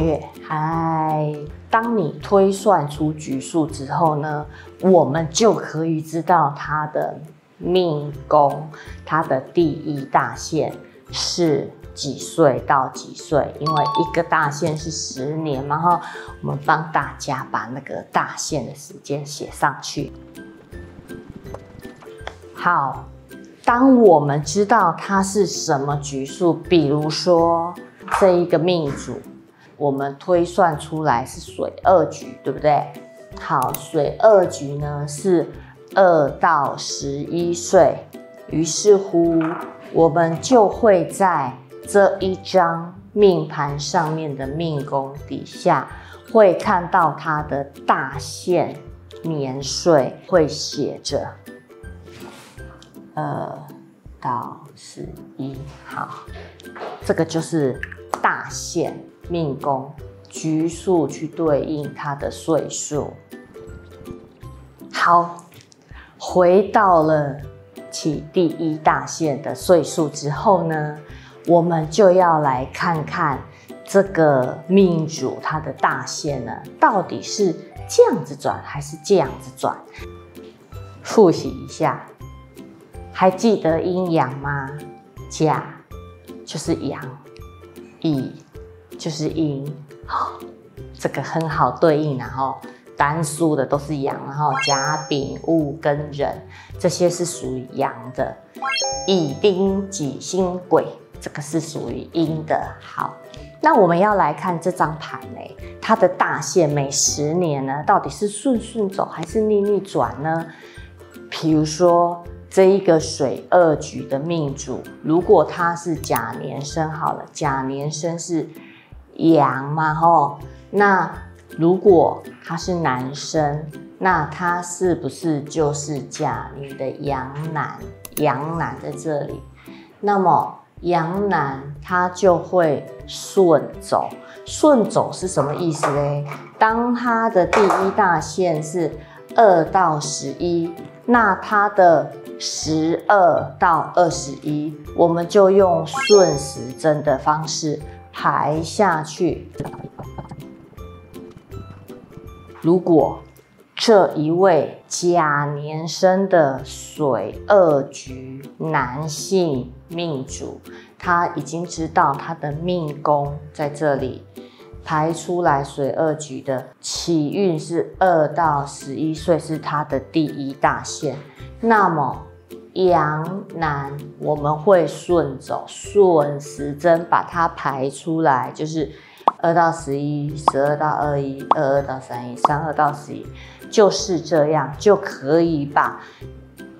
月，嗨！当你推算出局数之后呢，我们就可以知道他的命宫，他的第一大限是几岁到几岁？因为一个大限是十年嘛，哈，我们帮大家把那个大限的时间写上去。好，当我们知道它是什么局数，比如说这一个命主，我们推算出来是水二局，对不对？好，水二局呢是二到十一岁，于是乎我们就会在这一张命盘上面的命宫底下，会看到它的大限年岁会写着。二到十一，好，这个就是大限命宫局数去对应它的岁数。好，回到了起第一大限的岁数之后呢，我们就要来看看这个命主他的大限呢，到底是这样子转还是这样子转？复习一下。还记得阴阳吗？甲就是阳，乙就是阴，好，这个很好对应。然后单数的都是阳，然后甲、丙、戊跟壬这些是属于阳的，乙、丁、己、辛、癸这个是属于阴的。好，那我们要来看这张盘嘞，它的大限每十年呢，到底是顺顺走还是逆逆转呢？比如说。这一个水二局的命主，如果他是甲年生，好了，甲年生是阳嘛，吼，那如果他是男生，那他是不是就是甲女的阳男？阳男在这里，那么阳男他就会顺走，顺走是什么意思嘞？当他的第一大限是二到十一，那他的十二到二十一，我们就用顺时针的方式排下去。如果这一位甲年生的水二局男性命主，他已经知道他的命宫在这里，排出来水二局的起运是二到十一岁，是他的第一大限，那么。阳男我们会顺走顺时针把它排出来，就是二到十一，十二到二一，二二到三一，三二到十一，就是这样就可以把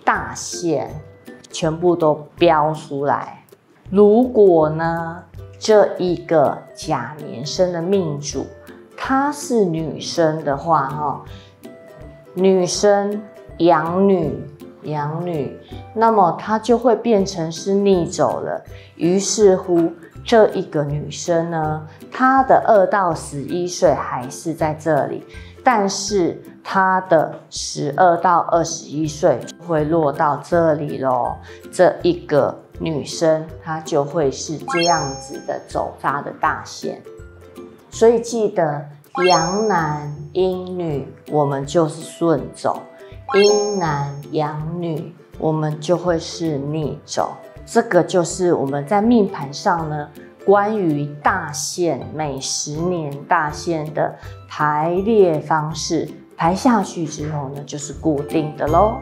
大线全部都标出来。如果呢，这一个甲年生的命主她是女生的话，哈，女生养女。养女，那么她就会变成是逆走了。于是乎，这一个女生呢，她的二到十一岁还是在这里，但是她的十二到二十一岁就会落到这里喽。这一个女生她就会是这样子的走发的大线。所以记得阳男阴女，我们就是顺走。阴男阳女，我们就会是逆走。这个就是我们在命盘上呢，关于大限每十年大限的排列方式，排下去之后呢，就是固定的喽。